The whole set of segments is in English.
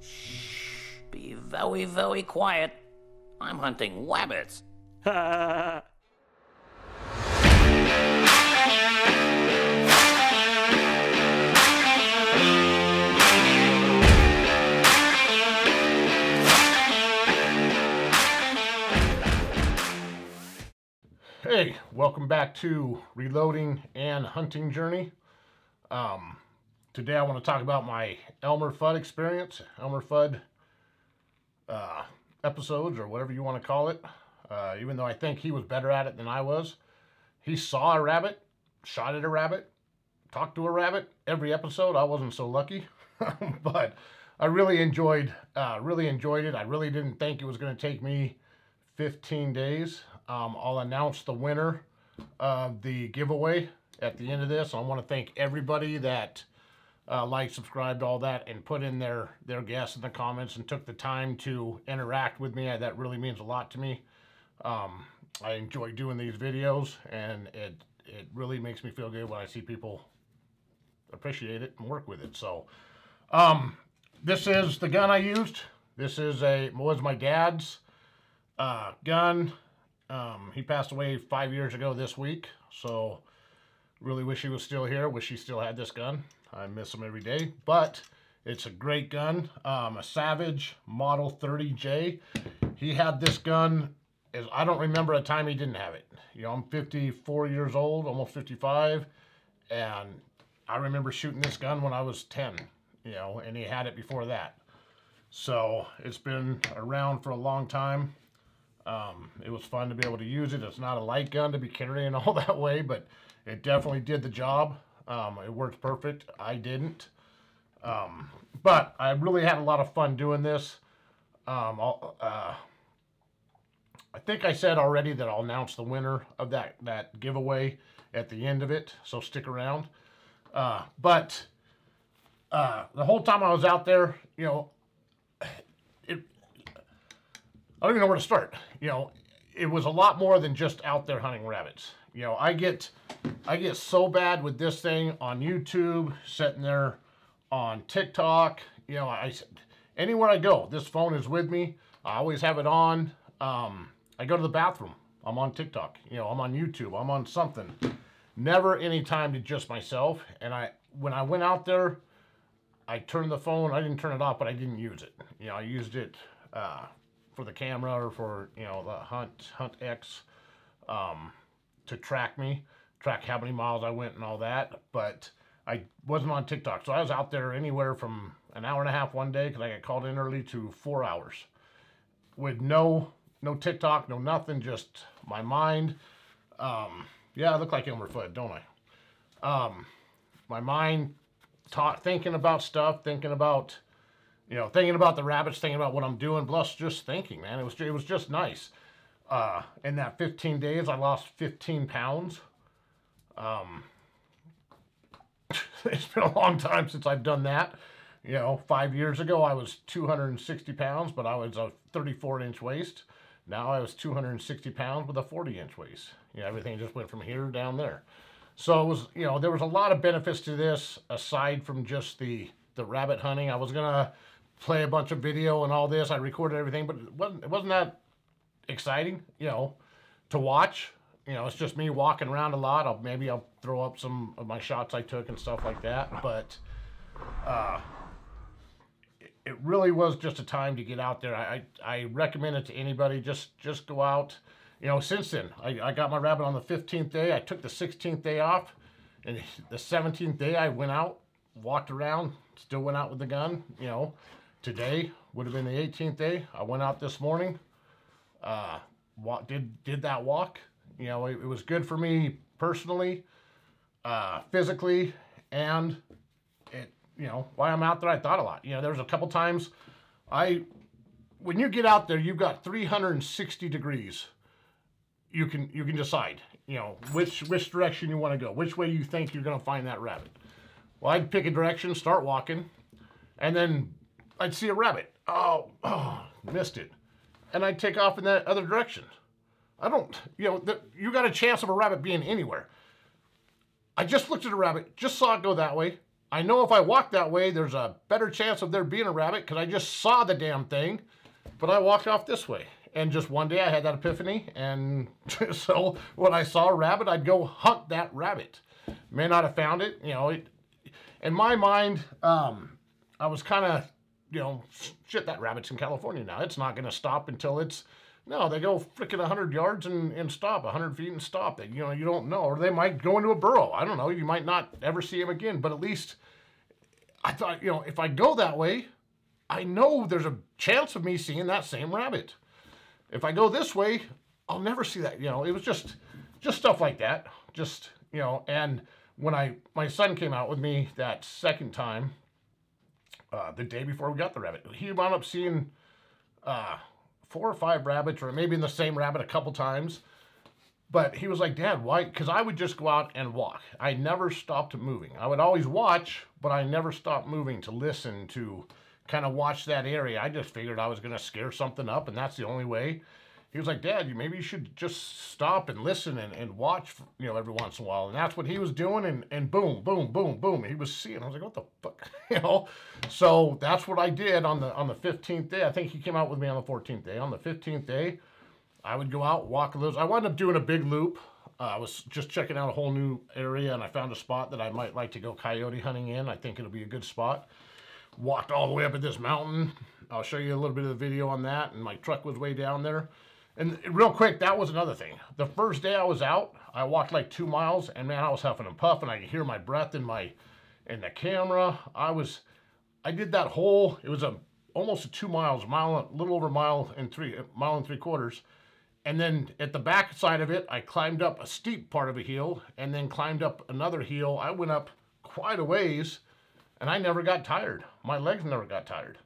Shh, be very, very quiet. I'm hunting rabbits. welcome back to Reloading and Hunting Journey. Um, today I want to talk about my Elmer Fudd experience, Elmer Fudd uh, episodes, or whatever you want to call it. Uh, even though I think he was better at it than I was, he saw a rabbit, shot at a rabbit, talked to a rabbit every episode. I wasn't so lucky, but I really enjoyed, uh, really enjoyed it. I really didn't think it was going to take me 15 days. Um, I'll announce the winner of the giveaway at the end of this. I want to thank everybody that uh, liked, subscribed, all that, and put in their their guess in the comments and took the time to interact with me. That really means a lot to me. Um, I enjoy doing these videos, and it it really makes me feel good when I see people appreciate it and work with it. So, um, this is the gun I used. This is a was my dad's uh, gun. Um, he passed away five years ago this week, so really wish he was still here. Wish he still had this gun. I miss him every day, but it's a great gun. Um, a Savage Model 30J. He had this gun. As I don't remember a time he didn't have it. You know, I'm 54 years old, almost 55, and I remember shooting this gun when I was 10. You know, and he had it before that. So it's been around for a long time. Um, it was fun to be able to use it. It's not a light gun to be carrying all that way, but it definitely did the job. Um, it worked perfect. I didn't. Um, but I really had a lot of fun doing this. Um, uh, I think I said already that I'll announce the winner of that, that giveaway at the end of it, so stick around. Uh, but uh, the whole time I was out there, you know, it, I don't even know where to start. You know, it was a lot more than just out there hunting rabbits. You know, I get I get so bad with this thing on YouTube, sitting there on TikTok. You know, I anywhere I go, this phone is with me. I always have it on. Um, I go to the bathroom. I'm on TikTok. You know, I'm on YouTube. I'm on something. Never any time to just myself. And I when I went out there, I turned the phone. I didn't turn it off, but I didn't use it. You know, I used it uh, for the camera or for you know the Hunt Hunt X um, to track me, track how many miles I went and all that. But I wasn't on TikTok, so I was out there anywhere from an hour and a half one day because I got called in early to four hours with no no TikTok, no nothing, just my mind. Um, yeah, I look like Elmer Fudd, don't I? Um, my mind, taught, thinking about stuff, thinking about you know, thinking about the rabbits, thinking about what I'm doing, plus just thinking, man. It was it was just nice. Uh, in that 15 days, I lost 15 pounds. Um, it's been a long time since I've done that. You know, five years ago, I was 260 pounds, but I was a 34 inch waist. Now I was 260 pounds with a 40 inch waist. You know, everything just went from here down there. So it was, you know, there was a lot of benefits to this aside from just the the rabbit hunting. I was gonna play a bunch of video and all this. I recorded everything, but it wasn't, it wasn't that exciting, you know, to watch. You know, it's just me walking around a lot. I'll, maybe I'll throw up some of my shots I took and stuff like that. But uh, it really was just a time to get out there. I, I, recommend it to anybody. Just just go out. You know, since then, I, I got my rabbit on the 15th day. I took the 16th day off. And the 17th day, I went out, walked around, still went out with the gun, you know. Today would have been the 18th day. I went out this morning, uh, did did that walk. You know, it, it was good for me personally, uh, physically, and it. You know, while I'm out there, I thought a lot. You know, there was a couple times I, when you get out there, you've got 360 degrees. You can you can decide. You know which which direction you want to go, which way you think you're going to find that rabbit. Well, I'd pick a direction, start walking, and then I'd see a rabbit. Oh, oh, missed it. And I'd take off in that other direction. I don't, you know, the, you got a chance of a rabbit being anywhere. I just looked at a rabbit, just saw it go that way. I know if I walk that way, there's a better chance of there being a rabbit because I just saw the damn thing. But I walked off this way. And just one day I had that epiphany. And so when I saw a rabbit, I'd go hunt that rabbit. May not have found it. You know, it, in my mind, um, I was kind of, you know, shit, that rabbit's in California now. It's not going to stop until it's, no, they go freaking 100 yards and, and stop, 100 feet and stop. They, you know, you don't know. Or they might go into a burrow. I don't know. You might not ever see them again. But at least I thought, you know, if I go that way, I know there's a chance of me seeing that same rabbit. If I go this way, I'll never see that. You know, it was just, just stuff like that. Just, you know, and when I, my son came out with me that second time, uh, the day before we got the rabbit, he wound up seeing uh, four or five rabbits, or maybe in the same rabbit a couple times. But he was like, Dad, why? Because I would just go out and walk. I never stopped moving. I would always watch, but I never stopped moving to listen to kind of watch that area. I just figured I was going to scare something up, and that's the only way. He was like, Dad, you maybe you should just stop and listen and, and watch, you know, every once in a while. And that's what he was doing. And, and boom, boom, boom, boom. He was seeing. I was like, what the fuck? you know? So that's what I did on the on the 15th day. I think he came out with me on the 14th day. On the 15th day, I would go out, walk little. I wound up doing a big loop. Uh, I was just checking out a whole new area, and I found a spot that I might like to go coyote hunting in. I think it'll be a good spot. Walked all the way up at this mountain. I'll show you a little bit of the video on that, and my truck was way down there. And real quick, that was another thing. The first day I was out, I walked like two miles, and man, I was huffing and puffing. I could hear my breath in my in the camera. I was, I did that whole. It was a almost a two miles, mile, little over mile and three, mile and three quarters. And then at the back side of it, I climbed up a steep part of a hill, and then climbed up another hill. I went up quite a ways, and I never got tired. My legs never got tired.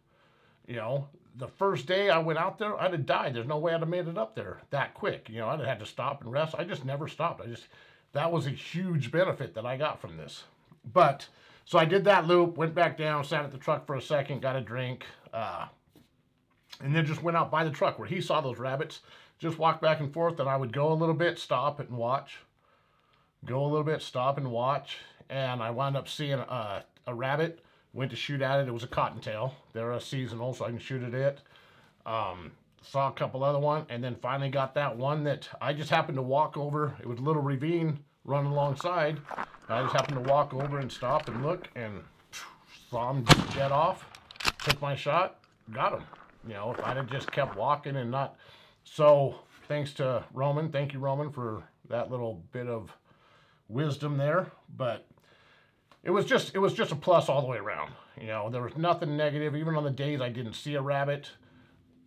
You know, the first day I went out there, I'd have died. There's no way I'd have made it up there that quick. You know, I'd have had to stop and rest. I just never stopped. I just, that was a huge benefit that I got from this. But, so I did that loop, went back down, sat at the truck for a second, got a drink, uh, and then just went out by the truck where he saw those rabbits. Just walked back and forth, and I would go a little bit, stop and watch. Go a little bit, stop and watch. And I wound up seeing a, a rabbit Went to shoot at it. It was a cottontail. They're a seasonal, so I can shoot at it. Um, saw a couple other one, and then finally got that one that I just happened to walk over. It was a little ravine running alongside. I just happened to walk over and stop and look, and saw him jet off. Took my shot, got him. You know, if I'd have just kept walking and not... So, thanks to Roman. Thank you, Roman, for that little bit of wisdom there. But it was just it was just a plus all the way around. You know, there was nothing negative. Even on the days I didn't see a rabbit,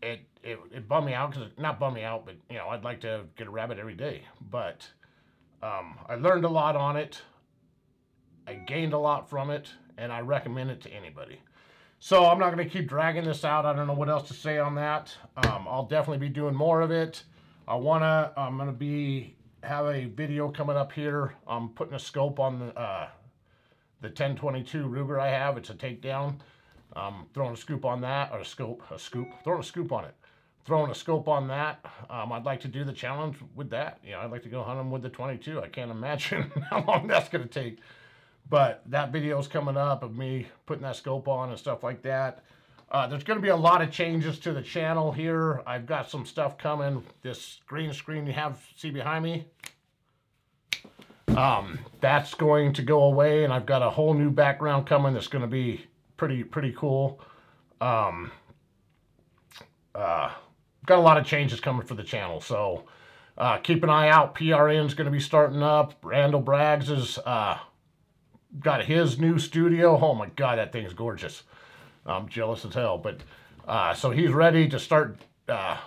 it it, it bummed me out because not bummed me out, but you know I'd like to get a rabbit every day. But um, I learned a lot on it. I gained a lot from it, and I recommend it to anybody. So I'm not going to keep dragging this out. I don't know what else to say on that. Um, I'll definitely be doing more of it. I wanna. I'm gonna be have a video coming up here. I'm putting a scope on the. Uh, the 1022 Ruger I have. It's a takedown. Um, throwing a scoop on that, or a scope, a scoop, throwing a scoop on it. Throwing a scope on that. Um, I'd like to do the challenge with that. You know, I'd like to go hunt them with the 22. I can't imagine how long that's going to take. But that video is coming up of me putting that scope on and stuff like that. Uh, there's going to be a lot of changes to the channel here. I've got some stuff coming. This green screen you have see behind me, um, that's going to go away, and I've got a whole new background coming that's going to be pretty pretty cool. Um, uh, got a lot of changes coming for the channel, so uh, keep an eye out. PRN is going to be starting up. Randall Braggs is uh, got his new studio. Oh my God, that thing's gorgeous. I'm jealous as hell, but uh, so he's ready to start uh,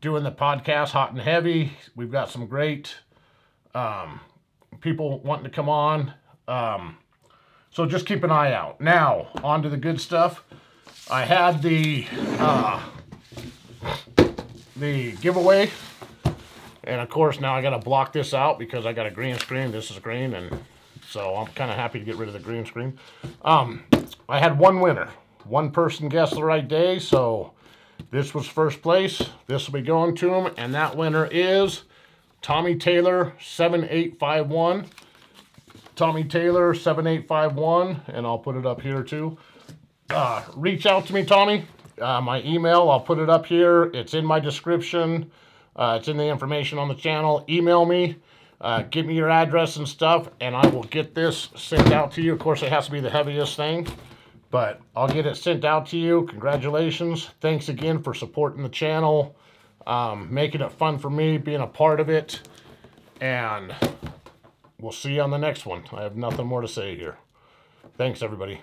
doing the podcast hot and heavy. We've got some great um, people wanting to come on. Um, so just keep an eye out. Now, on to the good stuff. I had the uh, the giveaway. And of course, now I got to block this out because I got a green screen. This is green, and so I'm kind of happy to get rid of the green screen. Um, I had one winner. One person guessed the right day, so this was first place. This will be going to him, and that winner is Tommy Taylor 7851. Tommy Taylor 7851, and I'll put it up here too. Uh, reach out to me, Tommy. Uh, my email, I'll put it up here. It's in my description. Uh, it's in the information on the channel. Email me. Uh, give me your address and stuff, and I will get this sent out to you. Of course, it has to be the heaviest thing, but I'll get it sent out to you. Congratulations. Thanks again for supporting the channel, um, making it fun for me, being a part of it, and we'll see you on the next one. I have nothing more to say here. Thanks, everybody.